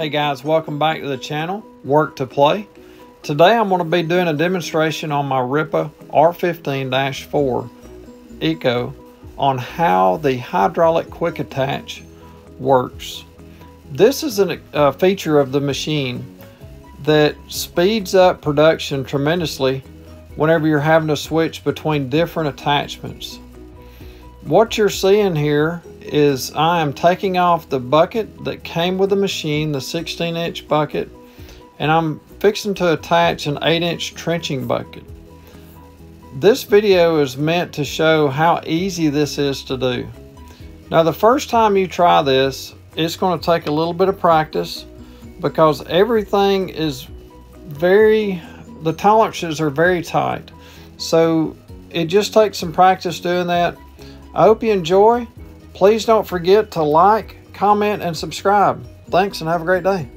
Hey guys, welcome back to the channel, Work to Play. Today I'm going to be doing a demonstration on my Rippa R15-4 Eco on how the hydraulic quick attach works. This is a feature of the machine that speeds up production tremendously whenever you're having to switch between different attachments. What you're seeing here is I am taking off the bucket that came with the machine, the 16 inch bucket, and I'm fixing to attach an 8 inch trenching bucket. This video is meant to show how easy this is to do. Now the first time you try this, it's going to take a little bit of practice because everything is very, the tolerances are very tight. So it just takes some practice doing that. I hope you enjoy. Please don't forget to like, comment, and subscribe. Thanks and have a great day.